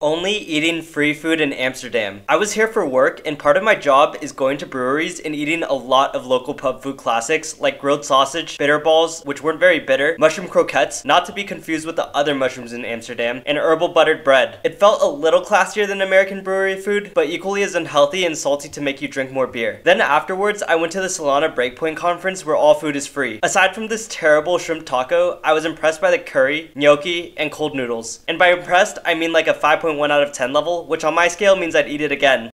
Only eating free food in Amsterdam. I was here for work, and part of my job is going to breweries and eating a lot of local pub food classics like grilled sausage, bitter balls, which weren't very bitter, mushroom croquettes, not to be confused with the other mushrooms in Amsterdam, and herbal buttered bread. It felt a little classier than American brewery food, but equally as unhealthy and salty to make you drink more beer. Then afterwards, I went to the Solana Breakpoint conference where all food is free. Aside from this terrible shrimp taco, I was impressed by the curry, gnocchi, and cold noodles. And by impressed, I mean like a 5. 5.1 out of 10 level, which on my scale means I'd eat it again.